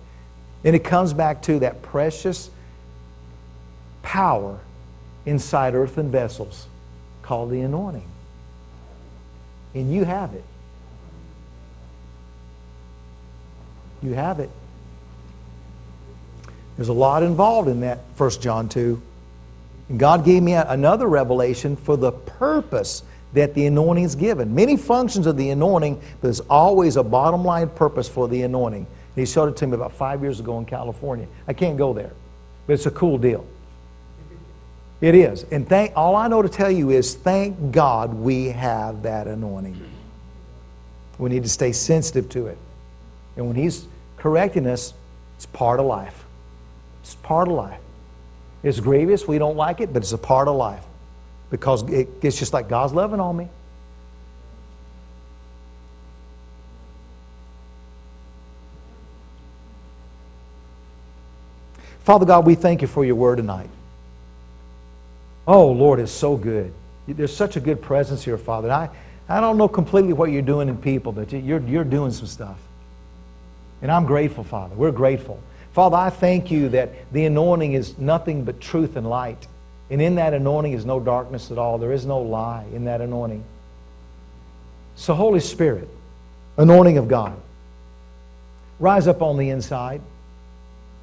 And it comes back to that precious power inside earthen vessels called the anointing. And you have it. You have it. There's a lot involved in that 1 John 2. And God gave me another revelation for the purpose that the anointing is given. Many functions of the anointing, but there's always a bottom line purpose for the anointing. He showed it to me about five years ago in California. I can't go there, but it's a cool deal. It is. And thank, all I know to tell you is thank God we have that anointing. We need to stay sensitive to it. And when He's correcting us, it's part of life. It's part of life. It's grievous. We don't like it, but it's a part of life because it, it's just like God's loving on me. Father God, we thank you for your word tonight. Oh, Lord, it's so good. There's such a good presence here, Father. I, I don't know completely what you're doing in people, but you're, you're doing some stuff. And I'm grateful, Father. We're grateful. Father, I thank you that the anointing is nothing but truth and light. And in that anointing is no darkness at all. There is no lie in that anointing. So, Holy Spirit, anointing of God, rise up on the inside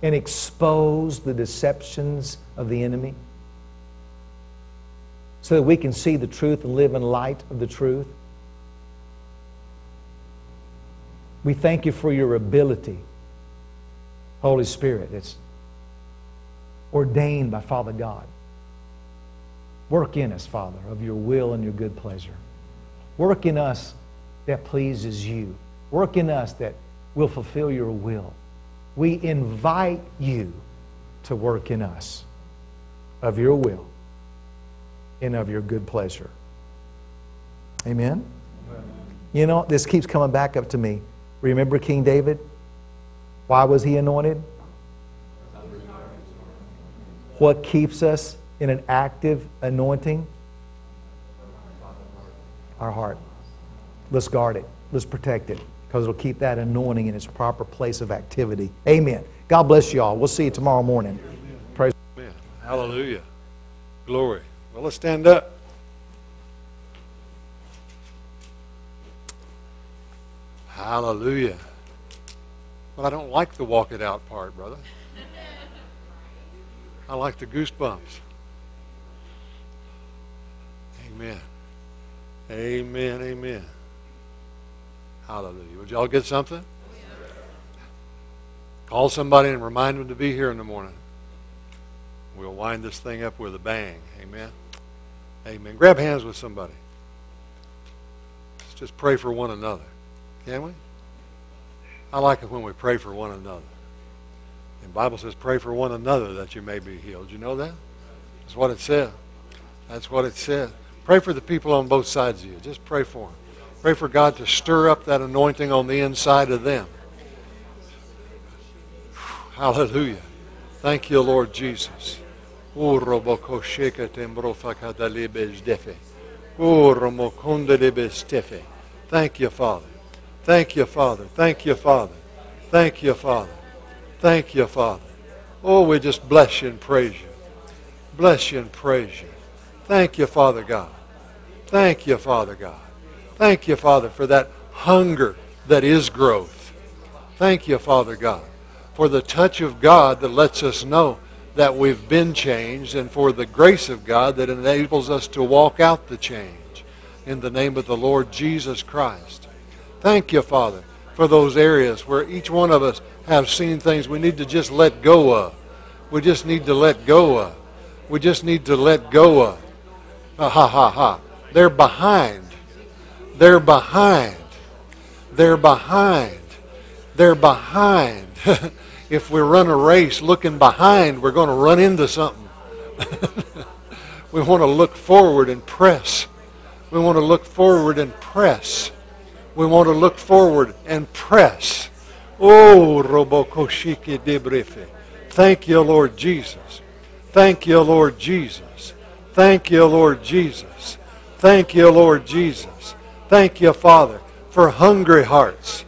and expose the deceptions of the enemy so that we can see the truth and live in light of the truth. We thank you for your ability, Holy Spirit. It's ordained by Father God Work in us, Father, of your will and your good pleasure. Work in us that pleases you. Work in us that will fulfill your will. We invite you to work in us of your will and of your good pleasure. Amen? Amen? You know, this keeps coming back up to me. Remember King David? Why was he anointed? What keeps us in an active anointing? Our heart. Let's guard it. Let's protect it because it'll keep that anointing in its proper place of activity. Amen. God bless you all. We'll see you tomorrow morning. Praise. Amen. Hallelujah. Glory. Well, let's stand up. Hallelujah. But I don't like the walk it out part, brother. I like the goosebumps. Amen. Amen. Amen. Hallelujah. Would y'all get something? Call somebody and remind them to be here in the morning. We'll wind this thing up with a bang. Amen. Amen. Grab hands with somebody. Let's just pray for one another. Can we? I like it when we pray for one another. The Bible says, pray for one another that you may be healed. You know that? That's what it said. That's what it said. Pray for the people on both sides of you. Just pray for them. Pray for God to stir up that anointing on the inside of them. Hallelujah. Thank you, Lord Jesus. Oh, oh, Thank you, Father. Thank you, Father. Thank you, Father. Thank you, Father. Thank you, Father. Oh, we just bless you and praise you. Bless you and praise you. Thank you, Father God. Thank you, Father God. Thank you, Father, for that hunger that is growth. Thank you, Father God, for the touch of God that lets us know that we've been changed and for the grace of God that enables us to walk out the change in the name of the Lord Jesus Christ. Thank you, Father, for those areas where each one of us have seen things we need to just let go of. We just need to let go of. We just need to let go of. Ha ha ha ha. They're behind. They're behind. They're behind. They're behind. if we run a race looking behind, we're going to run into something. we want to look forward and press. We want to look forward and press. We want to look forward and press. Oh, Robokoshiki Debrife. Thank you, Lord Jesus. Thank you, Lord Jesus. Thank you, Lord Jesus. Thank you, Lord Jesus. Thank you, Father, for hungry hearts.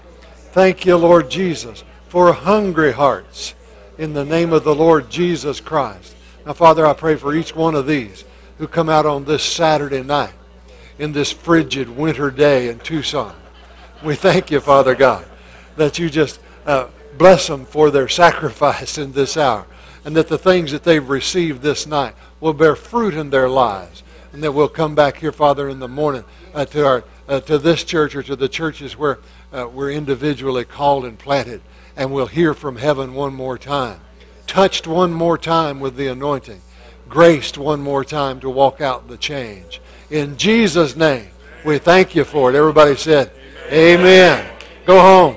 Thank you, Lord Jesus, for hungry hearts. In the name of the Lord Jesus Christ. Now, Father, I pray for each one of these who come out on this Saturday night in this frigid winter day in Tucson. We thank you, Father God, that you just uh, bless them for their sacrifice in this hour, and that the things that they've received this night will bear fruit in their lives, and that we'll come back here, Father, in the morning uh, to our uh, to this church or to the churches where uh, we're individually called and planted, and we'll hear from heaven one more time, touched one more time with the anointing, graced one more time to walk out the change. In Jesus' name, we thank you for it. Everybody said, Amen. Amen. Go home.